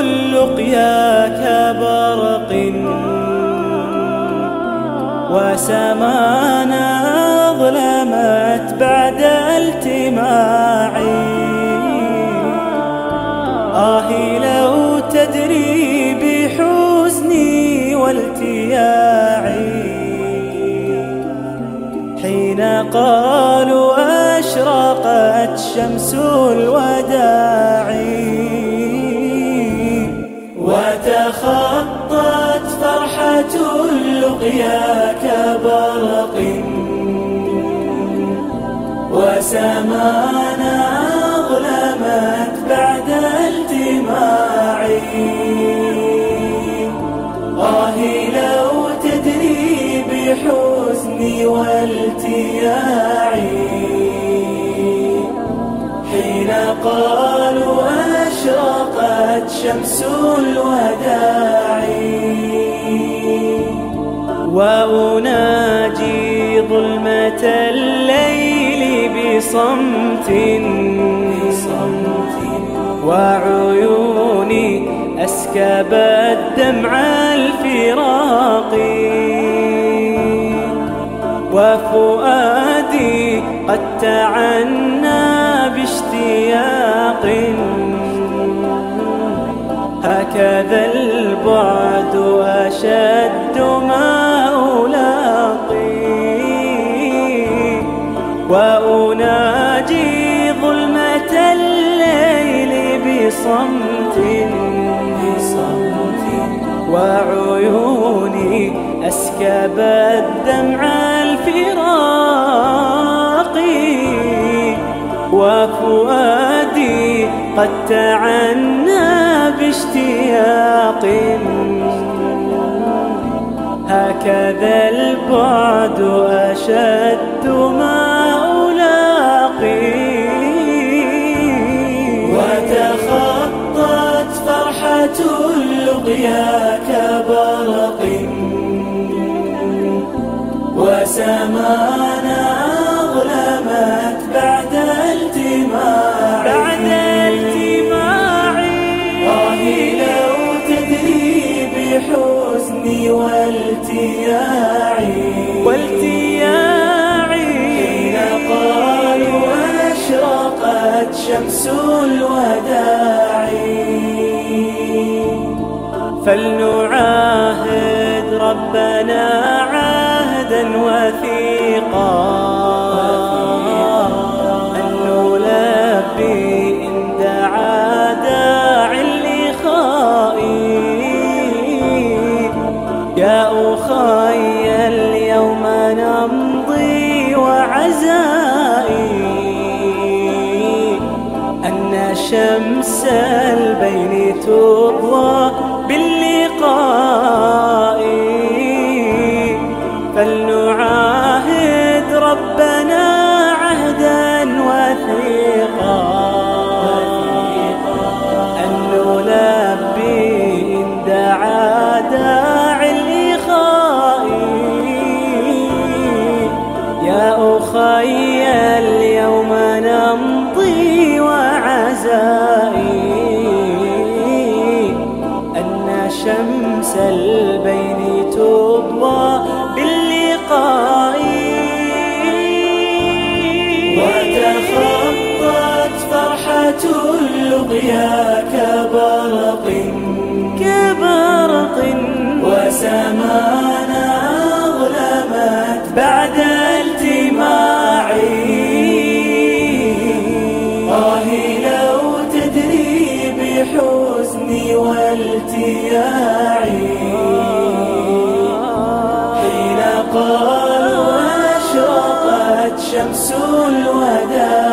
اللقيا كبرق. وسمانا ظلمت بعد التماعي. آهي لو تدري بحزني والتياعي. حين قالوا أشرقت شمس الوداع وتخطت فرحة اللقيا كبرق وسمانا أظلمت بعد التماعي آه لو تدري بحزني والتياعي. قالوا أشرقت شمس الوداع. وأناجي ظلمة الليل بصمت. وعيوني أسكبت دمع الفراق. وفؤادي قد تعنى باشتياق. هكذا البعد أشد ما ألاقي وأناجي ظلمة الليل بصمت. بصمت وعيوني أسكب الدمع الفراق. وفؤادي قد تعنى باشتياق. هكذا البعد أشد ما ألاقي. وتخطت فرحة اللقيا بحزني والتياعي. والتياعي. حين قالوا أشرقت شمس الوداع فلنعاهد ربنا عهدا وثيقا. يا أخي اليوم نمضي وعزائي. أن شمس البين تضوى وعزائي أن شمس البين تضوى باللقاء. وتخطت فرحة اللقيا كبرق كبرق وسمانا والتياعي حين قالوا أشرقت شمس الوداع.